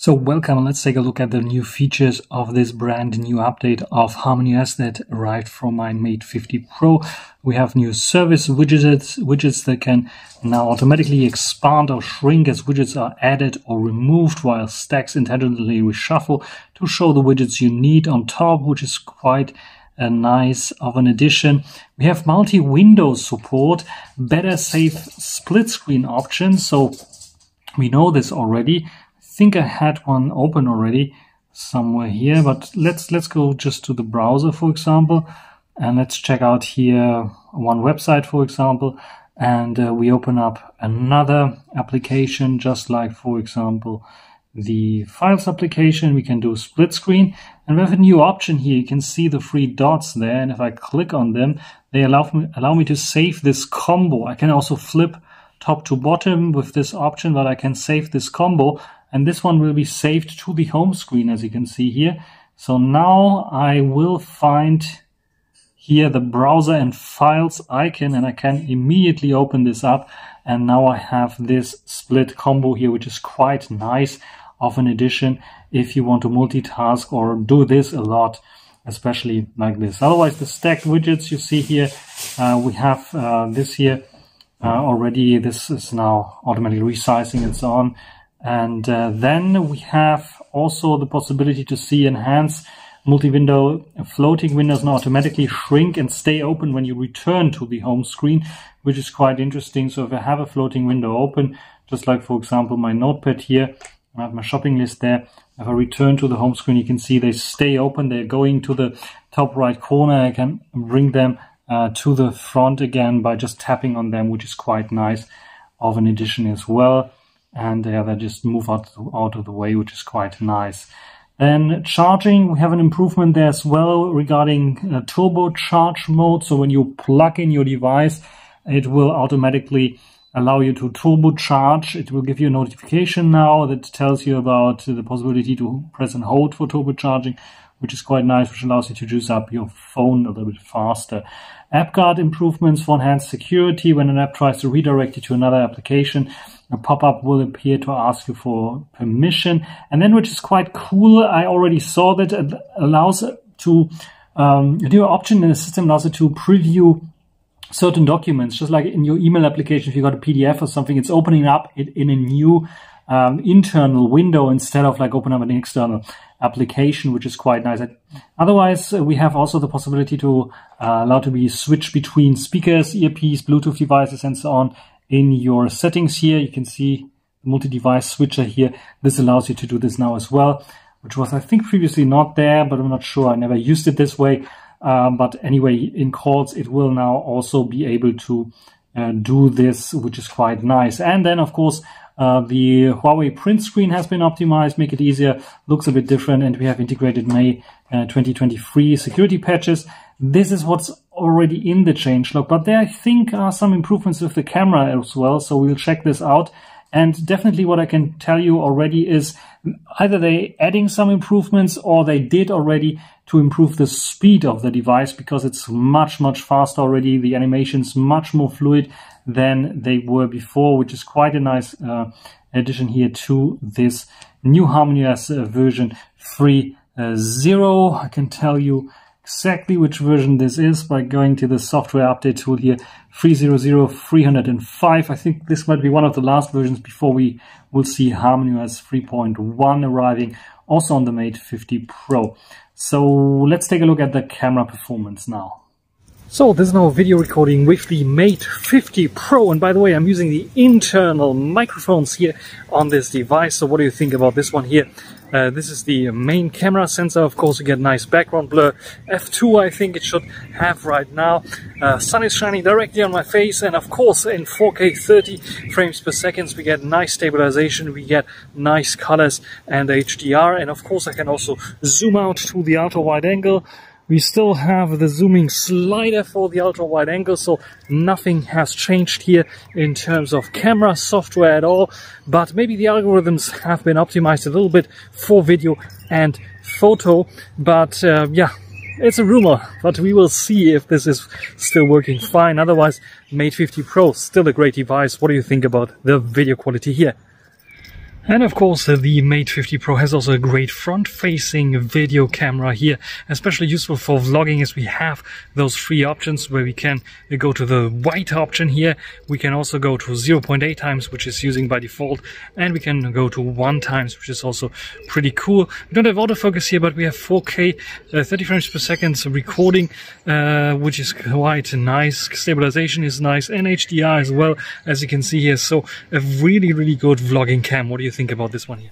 So welcome, let's take a look at the new features of this brand new update of Harmony OS that arrived from my Mate 50 Pro. We have new service widgets, widgets that can now automatically expand or shrink as widgets are added or removed while stacks intelligently reshuffle to show the widgets you need on top, which is quite a nice of an addition. We have multi-window support, better safe split screen options. So we know this already think I had one open already somewhere here, but let's let's go just to the browser, for example, and let's check out here one website, for example, and uh, we open up another application, just like, for example, the files application. We can do split screen, and we have a new option here. You can see the three dots there, and if I click on them, they allow me allow me to save this combo. I can also flip top to bottom with this option, but I can save this combo and this one will be saved to the home screen as you can see here. So now I will find here the browser and files icon and I can immediately open this up and now I have this split combo here which is quite nice of an addition if you want to multitask or do this a lot especially like this. Otherwise the stacked widgets you see here uh, we have uh, this here uh, already this is now automatically resizing and so on and uh, then we have also the possibility to see enhance multi-window floating windows now automatically shrink and stay open when you return to the home screen, which is quite interesting. So if I have a floating window open, just like for example my notepad here, I have my shopping list there. If I return to the home screen, you can see they stay open. They're going to the top right corner. I can bring them uh, to the front again by just tapping on them, which is quite nice of an addition as well and they just move out, out of the way, which is quite nice. Then charging, we have an improvement there as well regarding uh, turbo charge mode. So when you plug in your device, it will automatically allow you to turbocharge. It will give you a notification now that tells you about the possibility to press and hold for turbocharging, which is quite nice, which allows you to juice up your phone a little bit faster. AppGuard improvements for enhanced security when an app tries to redirect you to another application a pop-up will appear to ask you for permission. And then, which is quite cool, I already saw that it allows to, um, a new option in the system allows it to preview certain documents, just like in your email application, if you got a PDF or something, it's opening up it in a new um, internal window instead of like open up an external application, which is quite nice. Otherwise, uh, we have also the possibility to uh, allow to be switched between speakers, earpiece, Bluetooth devices, and so on in your settings here. You can see the multi-device switcher here. This allows you to do this now as well, which was, I think, previously not there, but I'm not sure. I never used it this way. Um, but anyway, in calls, it will now also be able to uh, do this, which is quite nice. And then, of course, uh, the Huawei print screen has been optimized, make it easier, looks a bit different, and we have integrated May uh, 2023 security patches. This is what's already in the changelog, but there I think are some improvements with the camera as well, so we'll check this out. And definitely what I can tell you already is either they adding some improvements or they did already to improve the speed of the device because it's much, much faster already. The animation's much more fluid than they were before, which is quite a nice uh, addition here to this new HarmonyOS uh, version 3.0. I can tell you exactly which version this is by going to the software update tool here 300-305 I think this might be one of the last versions before we will see HarmonyOS 3.1 arriving also on the Mate 50 Pro. So let's take a look at the camera performance now. So this is now video recording with the Mate 50 Pro and by the way I'm using the internal microphones here on this device. So what do you think about this one here uh, this is the main camera sensor. Of course, you get nice background blur. F2, I think it should have right now. Uh, sun is shining directly on my face. And of course, in 4K 30 frames per second, we get nice stabilization. We get nice colors and HDR. And of course, I can also zoom out to the ultra wide angle. We still have the zooming slider for the ultra wide angle, so nothing has changed here in terms of camera software at all. But maybe the algorithms have been optimized a little bit for video and photo. But uh, yeah, it's a rumor, but we will see if this is still working fine. Otherwise, Mate 50 Pro, still a great device. What do you think about the video quality here? And of course, uh, the Mate 50 Pro has also a great front-facing video camera here, especially useful for vlogging as we have those three options where we can go to the white option here. We can also go to 0.8 times, which is using by default, and we can go to 1 times, which is also pretty cool. We don't have autofocus here, but we have 4K, uh, 30 frames per second recording, uh, which is quite nice. Stabilization is nice, and HDR as well, as you can see here. So a really, really good vlogging cam. What do you think? Think about this one here?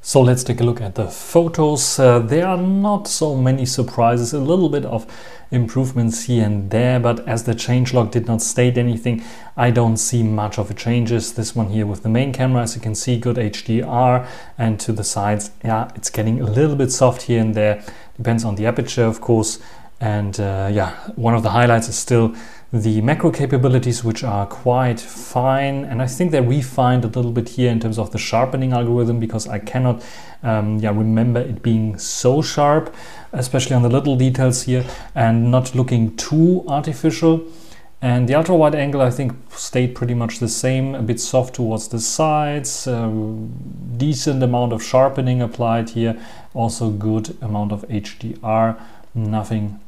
So let's take a look at the photos. Uh, there are not so many surprises, a little bit of improvements here and there, but as the changelog did not state anything, I don't see much of a changes. This one here with the main camera, as you can see, good HDR, and to the sides, yeah, it's getting a little bit soft here and there. Depends on the aperture, of course. And uh, yeah, one of the highlights is still the macro capabilities, which are quite fine. And I think they refined a little bit here in terms of the sharpening algorithm because I cannot um, yeah, remember it being so sharp, especially on the little details here and not looking too artificial. And the ultra wide angle, I think, stayed pretty much the same, a bit soft towards the sides, uh, decent amount of sharpening applied here, also good amount of HDR, nothing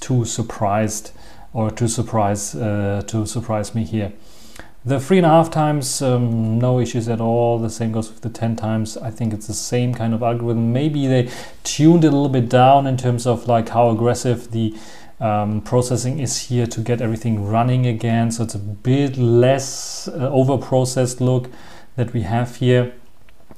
too surprised or to surprise uh, to surprise me here. The three and a half times, um, no issues at all. The same goes with the 10 times. I think it's the same kind of algorithm. Maybe they tuned it a little bit down in terms of like how aggressive the um, processing is here to get everything running again. So it's a bit less uh, over processed look that we have here.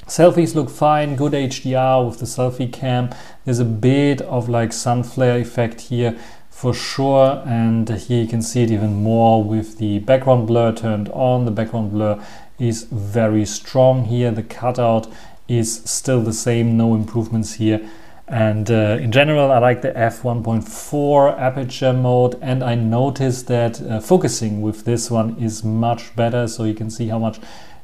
Selfies look fine, good HDR with the selfie cam. There's a bit of like sun flare effect here for sure and here you can see it even more with the background blur turned on. The background blur is very strong here. The cutout is still the same no improvements here. And uh, in general I like the f1.4 aperture mode and I noticed that uh, focusing with this one is much better. So you can see how much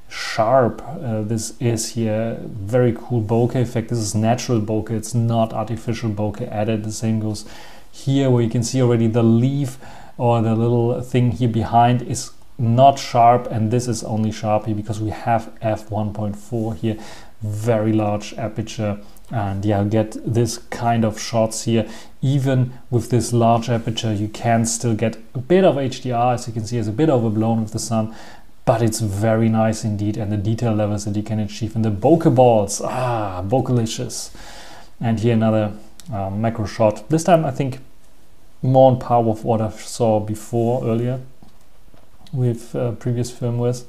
sharp uh, this is here. Very cool bokeh effect. This is natural bokeh. It's not artificial bokeh added. The same goes here where you can see already the leaf or the little thing here behind is not sharp and this is only sharp here because we have f1.4 here. Very large aperture. And yeah get this kind of shots here. Even with this large aperture you can still get a bit of HDR as you can see it's a bit overblown with the sun. But it's very nice indeed and the detail levels that you can achieve in the bokeh balls. Ah bokelicious and here another um, macro shot. This time I think more on par with what I saw before earlier with uh, previous firmwares.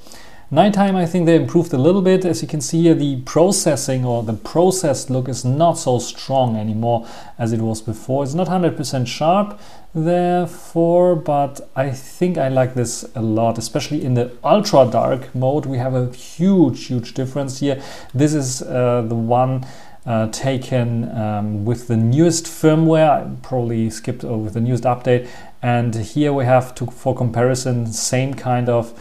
Nighttime, I think they improved a little bit. As you can see here, the processing or the processed look is not so strong anymore as it was before. It's not 100% sharp, therefore, but I think I like this a lot, especially in the ultra dark mode. We have a huge, huge difference here. This is uh, the one uh, taken um, with the newest firmware. I probably skipped over the newest update. And here we have to, for comparison, same kind of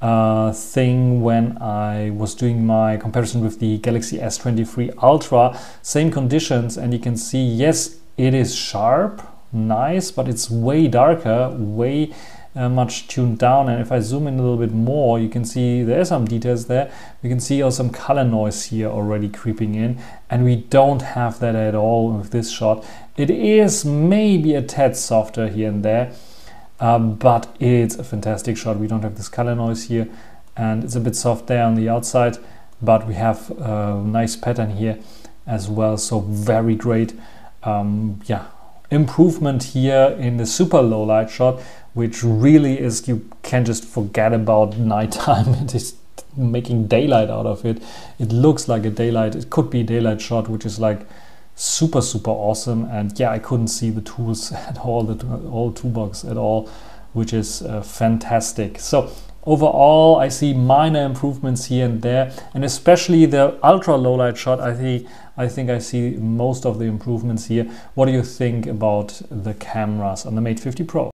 uh, thing when I was doing my comparison with the Galaxy S23 Ultra. Same conditions, and you can see, yes, it is sharp, nice, but it's way darker, way uh, much tuned down. And if I zoom in a little bit more you can see there are some details there. We can see also some color noise here already creeping in. And we don't have that at all with this shot. It is maybe a tad softer here and there um, but it's a fantastic shot. We don't have this color noise here and it's a bit soft there on the outside but we have a nice pattern here as well. So very great. Um, yeah improvement here in the super low light shot which really is you can just forget about nighttime. It is making daylight out of it. It looks like a daylight it could be daylight shot which is like super super awesome. And yeah i couldn't see the tools at all the all toolbox at all which is uh, fantastic. So overall i see minor improvements here and there and especially the ultra low light shot i think i think i see most of the improvements here. What do you think about the cameras on the mate 50 pro